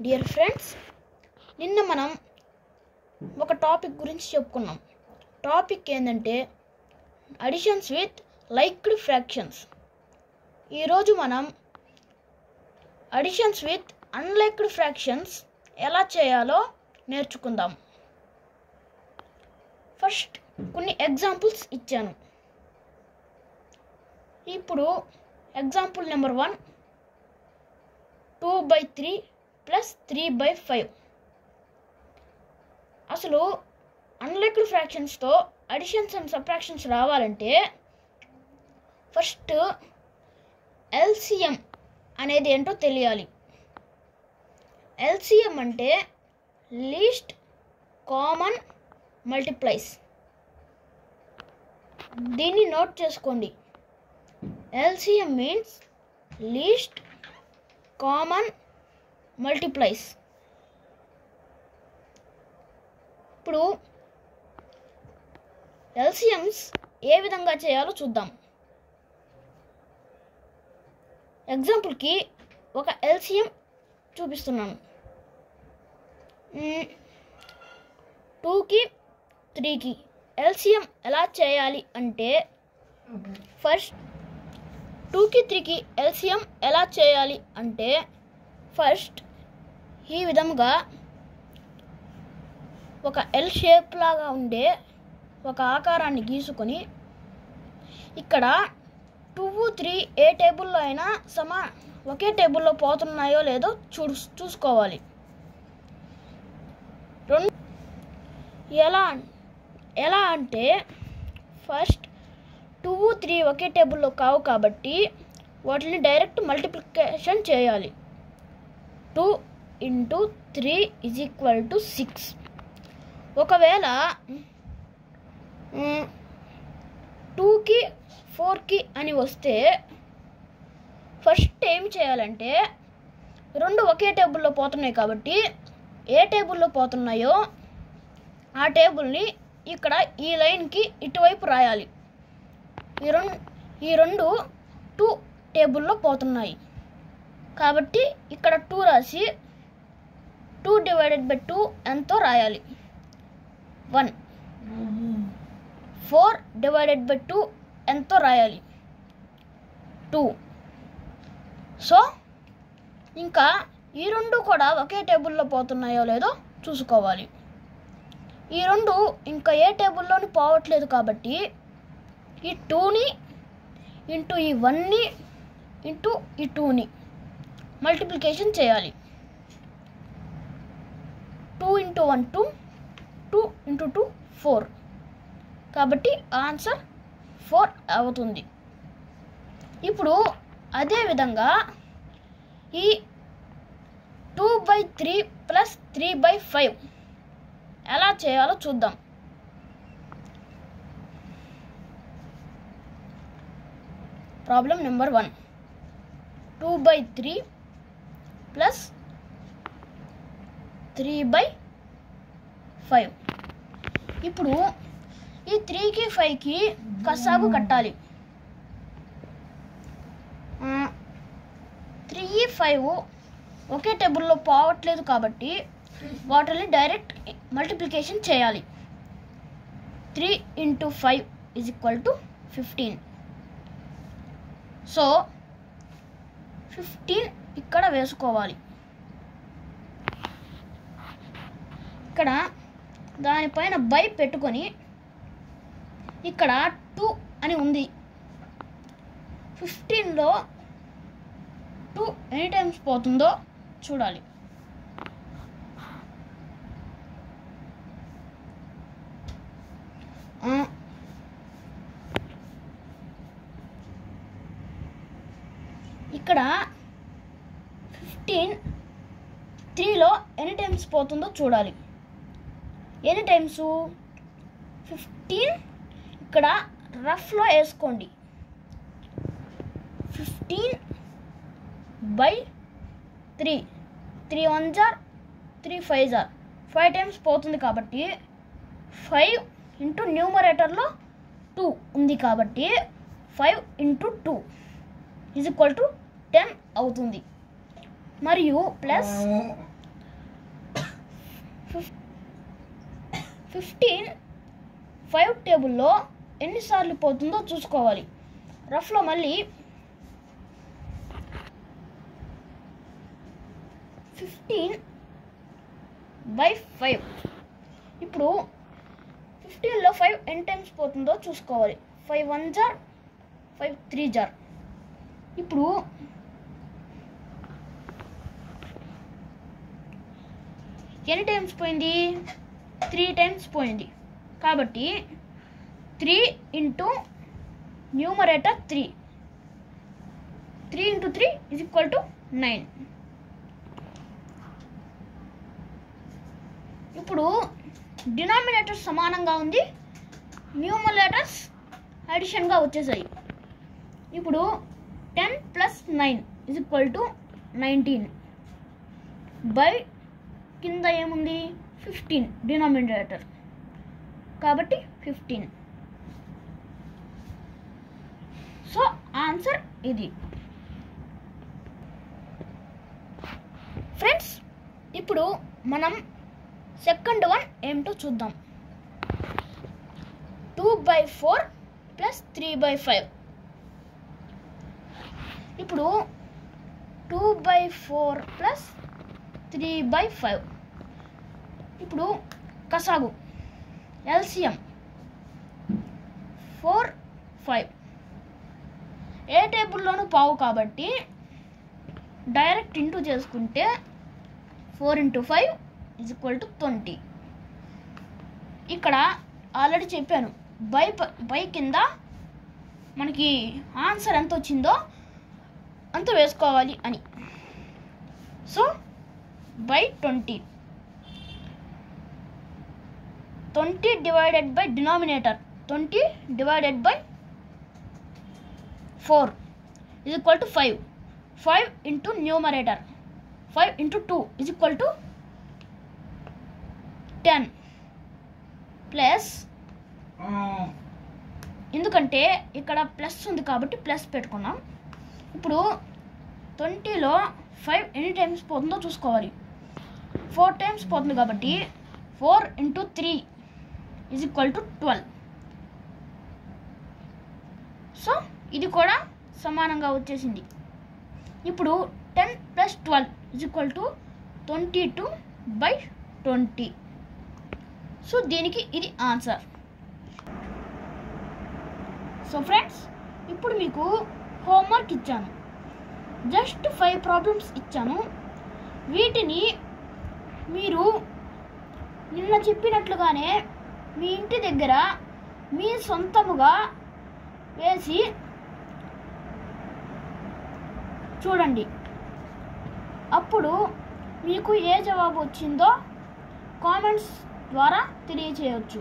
Dear friends నిన్న మనం ఒక టాపిక్ గురించి చెప్పుకున్నాం. టాపిక్ ఏంటంటే అడిషన్స్ విత్ లైక్డ్ ఫ్రాక్షన్స్ ఈరోజు మనం అడిషన్స్ విత్ అన్లైక్డ్ ఫ్రాక్షన్స్ ఎలా చేయాలో నేర్చుకుందాం. ఫస్ట్ కొన్ని ఎగ్జాంపుల్స్ ఇచ్చాను. ఇప్పుడు example number one two by three plus three by five. అసలు అన్లైక్డ్ ఫ్రాక్షన్స్తో అడిషన్స్ అండ్ సబ్ట్రాక్షన్స్ రావాలంటే ఫస్ట్ ఎల్సిఎం అనేది ఏంటో తెలియాలి. ఎల్సిఎం అంటే లీస్ట్ కామన్ మల్టిప్లైస్ దీన్ని నోట్ చేసుకోండి. LCM means least common multiplies. ఇప్పుడు ఎల్సిఎమ్స్ ఏ విధంగా చేయాలో చూద్దాం. ఎగ్జాంపుల్కి ఒక ఎల్సిఎం చూపిస్తున్నాను. టూకి త్రీకి ఎల్సిఎం ఎలా చేయాలి అంటే ఫస్ట్ టూకి త్రీకి ఎల్సిఎం ఎలా చేయాలి అంటే ఫస్ట్ ఈ విధంగా ఒక ఎల్ షేప్ లాగా ఉండే ఒక ఆకారాన్ని గీసుకొని ఇక్కడ టూ త్రీ ఏ టేబుల్లో అయినా సమా ఒకే టేబుల్లో పోతున్నాయో లేదో చూ చూసుకోవాలి. రెండు ఎలా ఎలా అంటే ఫస్ట్ టూ త్రీ ఒకే టేబుల్లో కావు కాబట్టి వాటిని డైరెక్ట్ మల్టిప్లికేషన్ చేయాలి. Two into three is equal to six. ఒకవేళ టూకి ఫోర్కి అని వస్తే ఫస్ట్ ఏం చేయాలంటే రెండు ఒకే టేబుల్లో పోతున్నాయి కాబట్టి ఏ టేబుల్లో పోతున్నాయో ఆ టేబుల్ని ఇక్కడ ఈ లైన్కి ఇటువైపు రాయాలి. ఈ రెండు ఈ రెండు టూ టేబుల్లో పోతున్నాయి. కాబట్టి ఇక్కడ టూ రాసి టూ డివైడెడ్ బై టూ ఎంతో రాయాలి. One four divided by two ఎంతో రాయాలి. టూ సో ఇంకా ఈ రెండు కూడా ఒకే టేబుల్లో పోతున్నాయో లేదో చూసుకోవాలి. ఈ రెండు ఇంకా ఏ టేబుల్లోని పోవట్లేదు కాబట్టి ఈ టూని ఇంటూ ఈ వన్ని ఇంటూ ఈ టూని మల్టిప్లికేషన్ చేయాలి. Two into one two two into two four. కాబట్టి ఆన్సర్ ఫోర్ అవుతుంది. ఇప్పుడు అదేవిధంగా ఈ two by three plus three by five ఎలా చేయాలో చూద్దాం. Problem number one. Two by three plus three by five. ఇప్పుడు ఈ త్రీకి ఫైవ్కి కసాగు కట్టాలి. త్రీ ఫైవ్ ఒకే టేబుల్లో పోవట్లేదు కాబట్టి వాటిని డైరెక్ట్ మల్టిప్లికేషన్ చేయాలి. Three into five is equal to fifteen. So fifteen ఇక్కడ వేసుకోవాలి. ఇక్కడ దానిపైన బై పెట్టుకొని ఇక్కడ టూ అని ఉంది. ఫిఫ్టీన్లో టూ ఎనీ టైమ్స్ పోతుందో చూడాలి. ఇక్కడ ఫిఫ్టీన్ త్రీలో ఎనీ టైమ్స్ పోతుందో చూడాలి. Any times? ఫిఫ్టీన్? ఇక్కడ రఫ్లో వేసుకోండి. Fifteen by three. Three one jar three five జార్. ఫైవ్ టైమ్స్ పోతుంది కాబట్టి ఫైవ్ ఇంటూ న్యూమరేటర్లో టూ ఉంది కాబట్టి five into two is equal to ten అవుతుంది. మరియు ప్లస్ ఫిఫ్ ఫిఫ్టీన్ ఫైవ్ టేబుల్లో ఎన్నిసార్లు పోతుందో చూసుకోవాలి. రఫ్లో మళ్ళీ ఫిఫ్టీన్ బై ఫైవ్. ఇప్పుడు ఫిఫ్టీన్లో ఫైవ్ ఎన్ టైమ్స్ పోతుందో చూసుకోవాలి. ఫైవ్ వన్ జార్ ఫైవ్ త్రీ జార్. ఇప్పుడు ఎన్ని టైమ్స్ పోయింది? త్రీ టైమ్స్ పోయింది. కాబట్టి three into numerator three. Three into three is equal to nine ఇప్పుడు డినామినేటర్ సమానంగా ఉంది. న్యూమరేటర్స్ అడిషన్గా వచ్చేసాయి. ఇప్పుడు ten plus nine is equal to nineteen by కింద ఏముంది? ఫిఫ్టీన్ డినామినేటర్ కాబట్టి ఫిఫ్టీన్ సో ఆన్సర్ ఇది. ఫ్రెండ్స్ ఇప్పుడు మనం సెకండ్ వన్ ఏమిటో చూద్దాం. Two by four plus three by five ఇప్పుడు two by four plus three by five ఇప్పుడు కసాగు. ఎల్సిఎం. Four five. ఏ టేబుల్లోనూ పావు కాబట్టి డైరెక్ట్ ఇంటూ చేసుకుంటే four into five is equal to twenty ఇక్కడ ఆల్రెడీ చెప్పాను. బై బై కింద మనకి ఆన్సర్ ఎంత వచ్చిందో అంత వేసుకోవాలి అని. So by twenty. Twenty divided by denominator. Twenty divided by four is equal to 5 5 into numerator. 5 into 2 is equal to 10 plus ఎందుకంటే ఇక్కడ ప్లస్ ఉంది కాబట్టి ప్లస్ పెట్టుకున్నాం. ఇప్పుడు ట్వంటీలో ఫైవ్ ఎన్ని టైమ్స్ పోతుందో చూసుకోవాలి. ఫోర్ టైమ్స్ పోతుంది కాబట్టి four into three is equal to twelve so ఇది కూడా సమానంగా వచ్చేసింది. ఇప్పుడు ten plus twelve is equal to twenty two by twenty so దీనికి ఇది ఆన్సర్ సో ఫ్రెండ్స్ ఇప్పుడు మీకు హోంవర్క్ ఇచ్చాను. జస్ట్ ఫైవ్ ప్రాబ్లమ్స్ ఇచ్చాను. వీటిని మీరు నిన్న చెప్పినట్లుగానే మీ ఇంటి దగ్గర మీ సొంతముగా వేసి చూడండి. అప్పుడు మీకు ఏ జవాబు వచ్చిందో కామెంట్స్ ద్వారా తెలియచేయవచ్చు